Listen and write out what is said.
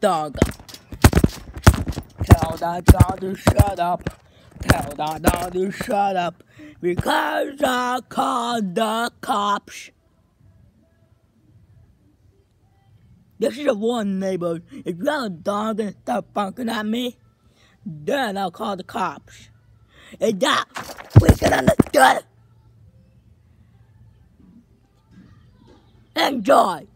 dog. Tell that dog to shut up. Tell that dog to shut up. Because I called the cops. This is a warning, neighbor. If you have a dog and start barking at me, then I'll call the cops. Is that we can understand? Enjoy!